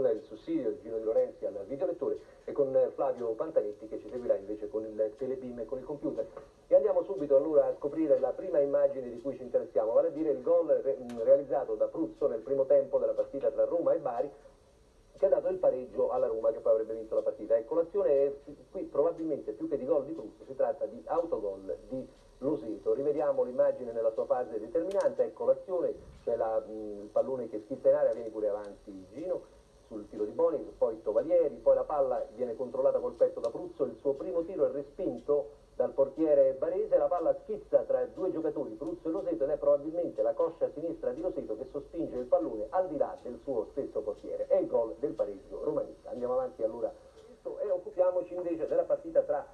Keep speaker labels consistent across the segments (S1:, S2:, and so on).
S1: con il sussidio di Gino Di Lorenzi al videolettore e con Flavio Pantanetti che ci seguirà invece con il telebeam e con il computer. E andiamo subito allora a scoprire la prima immagine di cui ci interessiamo, vale a dire il gol re realizzato da Pruzzo nel primo tempo della partita tra Roma e Bari che ha dato il pareggio alla Roma che poi avrebbe vinto la partita. Ecco, l'azione qui probabilmente più che di gol di Pruzzo si tratta di autogol di Loseto. Rivediamo l'immagine nella sua fase determinante, ecco l'azione, c'è il pallone che schizza in aria, viene pure avanti Gino sul tiro di Boni, poi Tovalieri, poi la palla viene controllata col petto da Pruzzo, il suo primo tiro è respinto dal portiere Barese, la palla schizza tra due giocatori, Pruzzo e Loseto, ed è probabilmente la coscia sinistra di Loseto che sospinge il pallone al di là del suo stesso portiere. È il gol del pareggio romanista. Andiamo avanti allora e occupiamoci invece della partita tra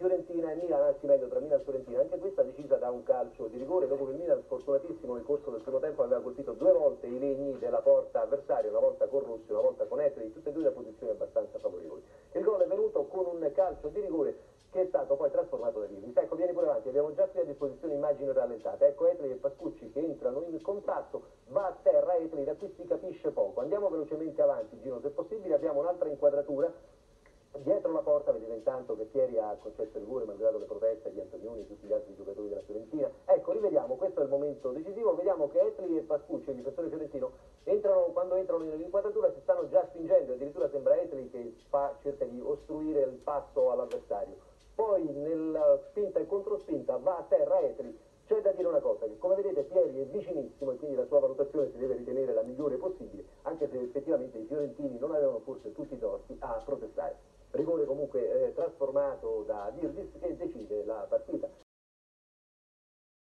S1: Fiorentina e Milan, anzi meglio tra Milan e Fiorentina, anche questa decisa da un calcio di rigore, dopo che il Milan sfortunatissimo nel corso del primo tempo aveva colpito due volte i legni della porta avversaria, una volta con Rossi, una volta con Etri, tutte e due da posizioni abbastanza favorevoli. Il gol è venuto con un calcio di rigore che è stato poi trasformato da Iris. Ecco, vieni pure avanti, abbiamo già qui a disposizione immagini rallentate. Ecco Etri e Pascucci che entrano in contatto, va a terra Etri, da qui si capisce poco. Andiamo velocemente avanti, Gino, se possibile abbiamo un'altra inquadratura Dietro la porta vedete intanto che Pieri ha concesso rigore malgrado le proteste di Antonioni e tutti gli altri giocatori della Fiorentina. Ecco, rivediamo, questo è il momento decisivo, vediamo che Etli e Pascucci, il difensore fiorentino, entrano, quando entrano nell'inquadratura si stanno già spingendo, addirittura sembra Etli che fa, cerca di ostruire il passo all'avversario. Poi nella spinta e controspinta va a terra Etli, c'è da dire una cosa, che come vedete Pieri è vicinissimo e quindi la sua valutazione si deve ritenere la migliore possibile, anche se effettivamente i fiorentini non avevano forse tutti i torti a protestare rigore comunque eh, trasformato da Virdis che decide la partita.